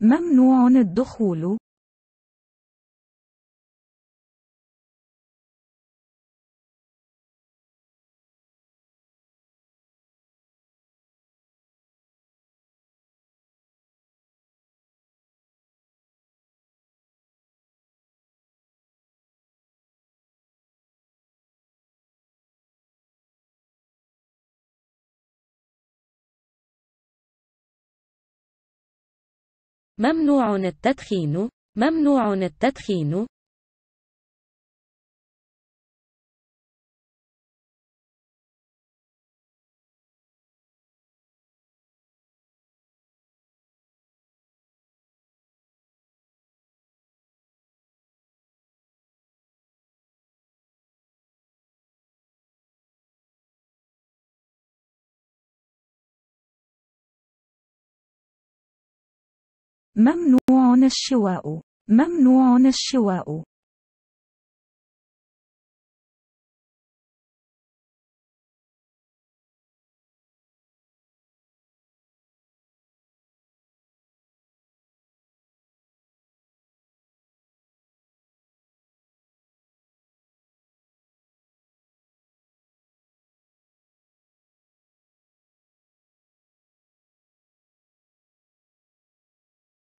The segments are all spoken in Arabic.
ممنوع الدخول. ممنوع التدخين ممنوع التدخين. ممنوع الشواء. ممنوع الشواء.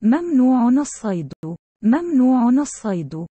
ممنوع الصيد. ممنوع الصيد.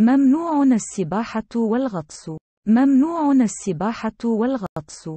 ممنوع السباحة والغطس. ممنوع السباحة والغطس.